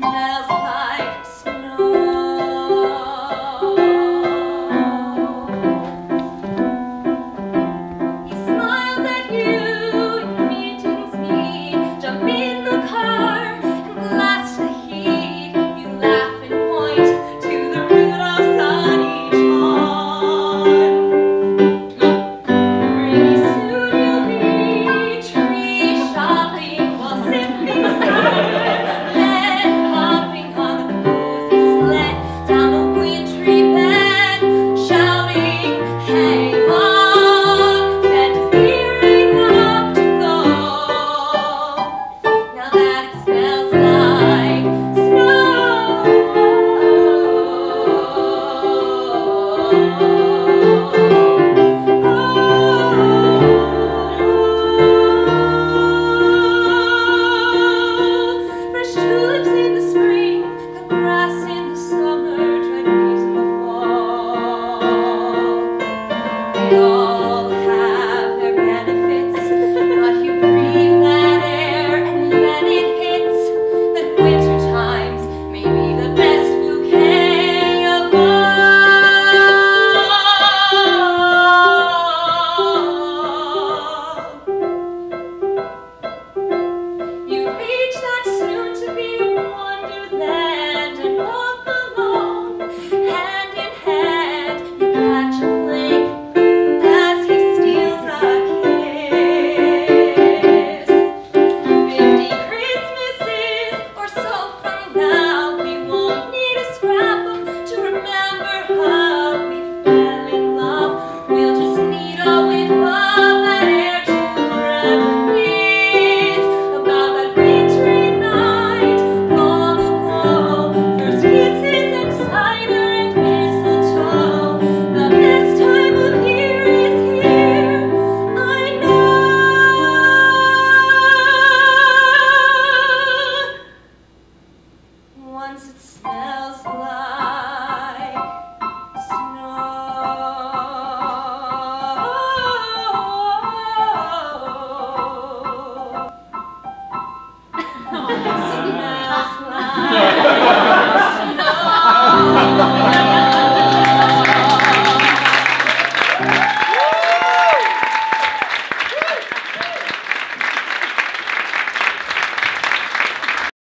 tonight. Señor. Yeah.